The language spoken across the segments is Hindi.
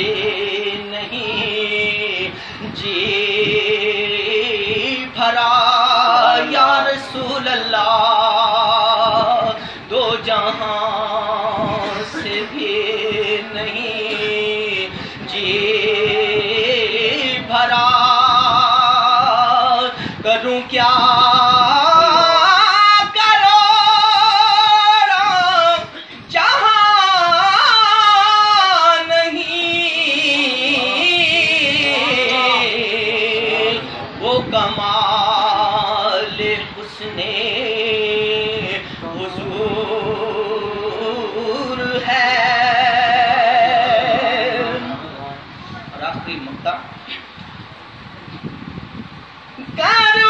भी नहीं। जी भरा यार सुल्ला दो जहाँ से भी नहीं। जी कमाल उसने। हुजूर है। और आखिरी मुद्दा। करो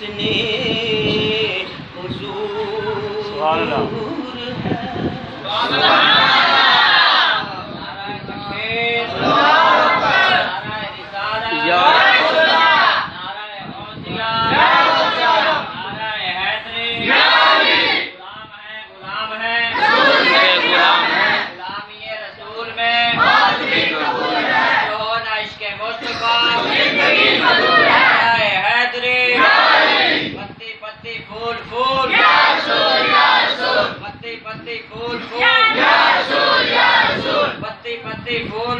उसने हुजूर है। बोल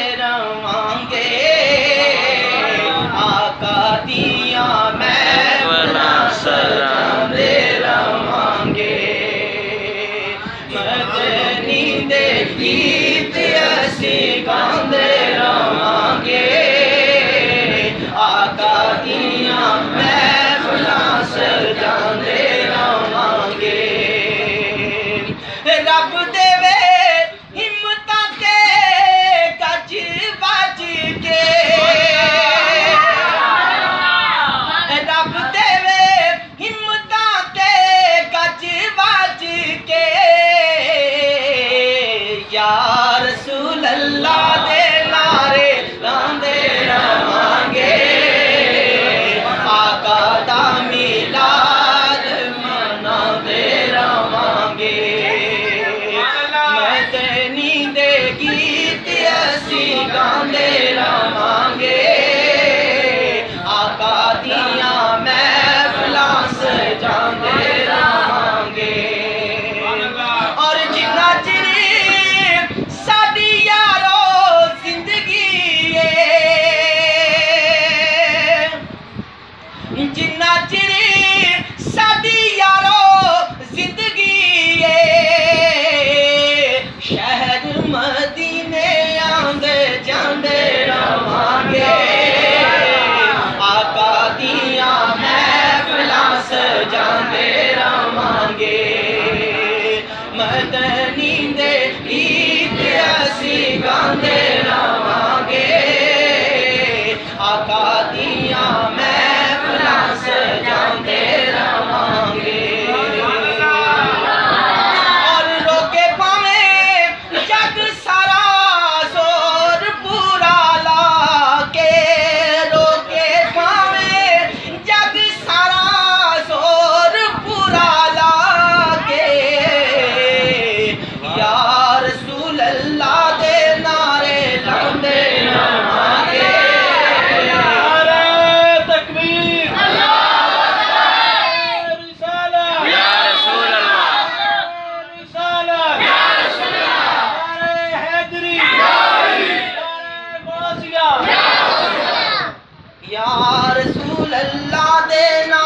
காந்தே नींदे गीत असीं गांदे रवांगे मदनी दे गीत असी गांदे यार सूल्ला देना।